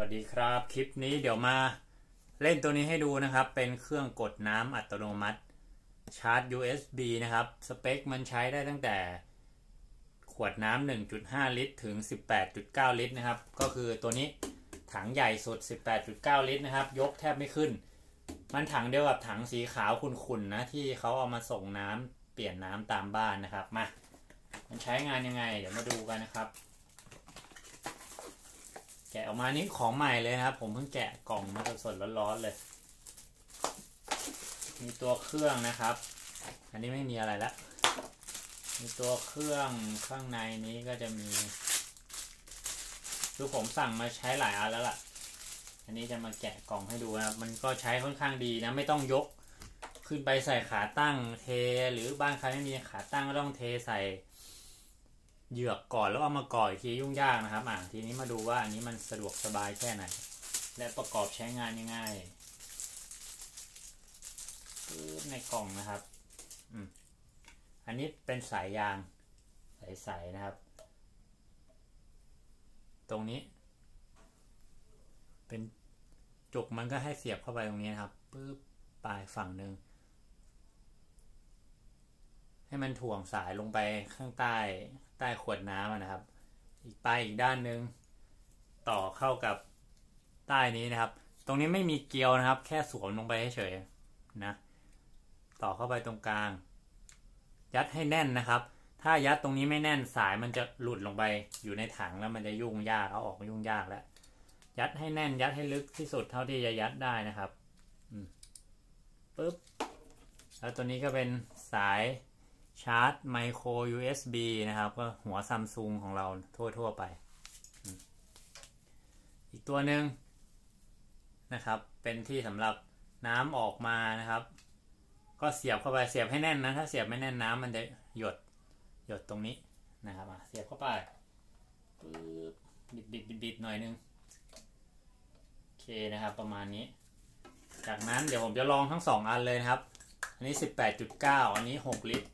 วัสดีครับ คลิปนี้เดี๋ยวมาเล่นตัวนี้ให้ดูนะครับ เป็นเครื่องกดน้ำอัตโนมัติชาร์จ USB นะครับ สเปคมันใช้ได้ตั้งแต่ขวดน้ำ 1.5 ลิตร ถึง 18.9 ลิตรนะครับ ก็คือตัวนี้ถังใหญ่สุด 18.9 ลิตรนะครับ ยกแทบไม่ขึ้น มันถังเดียวกับถังสีขาวขุ่นๆนะ ที่เขาเอามาส่งน้ำเปลี่ยนน้ำตามบ้านนะครับ มา มันใช้งานยังไง เดี๋ยวมาดูกันนะครับะออกมานี้ของใหม่เลยนะครับ ผมเพิ่งแกะกล่องมาสดๆร้อนๆเลย มีตัวเครื่องนะครับ อันนี้ไม่มีอะไรละมีตัวเครื่องข้างในนี้ก็จะมีคือผมสั่งมาใช้หลายอันแล้วล่ะ อันนี้จะมาแกะกล่องให้ดูนะครับมันก็ใช้ค่อนข้างดีนะ ไม่ต้องยก ขึ้นไปใส่ขาตั้งเท หรือบ้านใครไม่มีขาตั้งก็ต้องเทใส่ เหยือกก่อนแล้วเอามาก่ออีกทียุ่งยากนะครับอ่าทีนี้มาดูว่าอันนี้มันสะดวกสบายแค่ไหน และประกอบใช้งานง่ายๆในกล่องนะครับอืมอันนี้เป็นสายยางใสๆนะครับ ตรงนี้ เป็นจุกมันก็ให้เสียบเข้าไปตรงนี้นะครับปึ๊บปลายฝั่งหนึ่งให้มันถ่วงสายลงไปข้างใต้ ใต้ขวดน้ำนะครับ อีกปลายอีกด้านหนึ่งต่อเข้ากับใต้นี้นะครับ ตรงนี้ไม่มีเกลียวนะครับ แค่สวมลงไปเฉยๆนะ ต่อเข้าไปตรงกลาง ยัดให้แน่นนะครับ ถ้ายัดตรงนี้ไม่แน่นสายมันจะหลุดลงไปอยู่ในถังแล้วมันจะยุ่งยากเอาออกยุ่งยากแล้ว ยัดให้แน่นยัดให้ลึกที่สุดเท่าที่จะยัดได้นะครับปึ๊บแล้วตัวนี้ก็เป็นสาย ชาร์จไมโคร USB นะครับ ก็หัวซัมซุงของเราทั่ว ๆ ไป อีกตัวหนึ่งนะครับ เป็นที่สำหรับน้ำออกมานะครับ ก็เสียบเข้าไปเสียบให้แน่นนะ ถ้าเสียบไม่แน่นน้ำมันจะหยดหยดตรงนี้นะครับเสียบเข้าไปปึ๊บบิดบิดบิดบิดหน่อยนึงโอเคนะครับ ประมาณนี้ จากนั้นเดี๋ยวผมจะลองทั้งสองอันเลยนะครับ อันนี้ 18.9 อันนี้ 6 ลิตร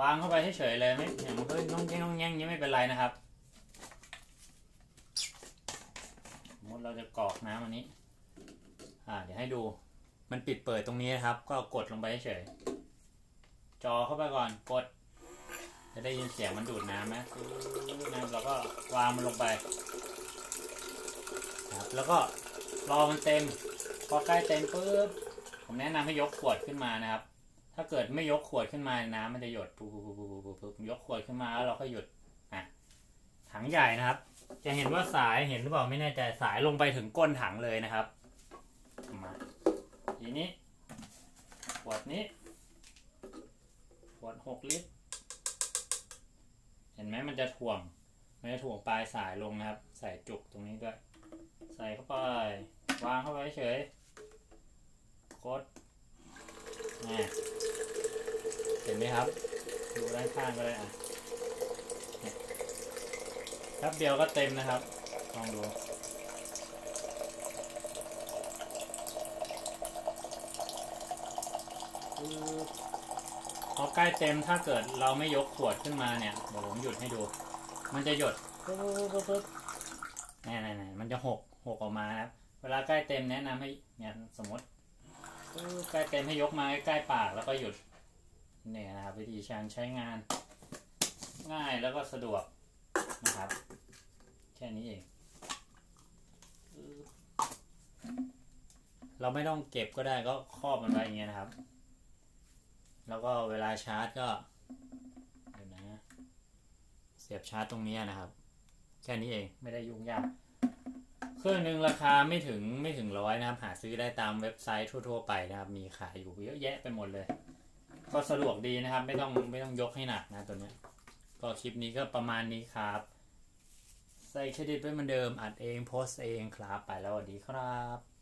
วางเข้าไปเฉยๆเลยไม่อย่างมันก็น้องแง่งน้องแง่งนี้ไม่เป็นไรนะครับสมมติเราจะกรอกน้ำอันนี้ อ่า เดี๋ยวให้ดู มันปิดเปิดตรงนี้นะครับ ก็กดลงไปเฉยจอเข้าไปก่อนกด จะได้ยินเสียงมันดูดน้ำไหมน้ำเราก็วางมันลงไปครับแล้วก็รอมันเต็ม พอใกล้เต็มปุ๊บ ผมแนะนำให้ยกขวดขึ้นมานะครับ ถ้าเกิดไม่ยกขวดขึ้นมาน้ำมันจะหยดปุ๊บปุ๊บปุ๊บปุ๊บปุ๊บยกขวดขึ้นมาแล้วเราก็หยุดอะถังใหญ่นะครับ จะเห็นว่าสายเห็นหรือเปล่าไม่แน่ใจสายลงไปถึงก้นถังเลยนะครับมาทีนี้ขวดนี้ขวดหกลิตร เห็นไหมมันจะถ่วงมันจะถ่วงปลายสายลงนะครับ ใส่จุกตรงนี้ด้วย ใส่เข้าไป วางเข้าไปเฉย กดนี่เห็นไหมครับ ดูด้านข้างก็ได้อะแป๊บเดียวก็เต็มนะครับ ลองดูพอใกล้เต็มถ้าเกิดเราไม่ยกขวดขึ้นมาเนี่ยเดี๋ยวผมหยุดให้ดู มันจะหยดปึ๊บปึ๊บปึ๊บนี่นี่นี่มันจะหกหกออกมาครับ เวลาใกล้เต็มแนะนำให้เนี่ยสมมติ ใกล้เต็มให้ยกมาใกล้ปากแล้วก็หยุด เนี่ยนะครับ วิธีการใช้งาน ง่ายแล้วก็สะดวกนะครับ แค่นี้เอง เราไม่ต้องเก็บก็ได้ก็ครอบมันไว้อย่างเงี้ยนะครับ แล้วก็เวลาชาร์จก็เดี๋ยวนะ เสียบชาร์จตรงนี้นะครับ แค่นี้เองไม่ได้ยุ่งยาก เครื่องหนึ่งราคาไม่ถึงไม่ถึงร้อยนะครับ หาซื้อได้ตามเว็บไซต์ทั่ว ๆ ไปนะครับ มีขายอยู่เยอะแยะไปหมดเลย ก็สะดวกดีนะครับ ไม่ต้องไม่ต้องยกให้หนักนะตัวเนี้ยก็คลิปนี้ก็ประมาณนี้ครับ ใส่เครดิตไว้เหมือนเดิมอัดเองโพสเองครับไปแล้วสวัสดีครับ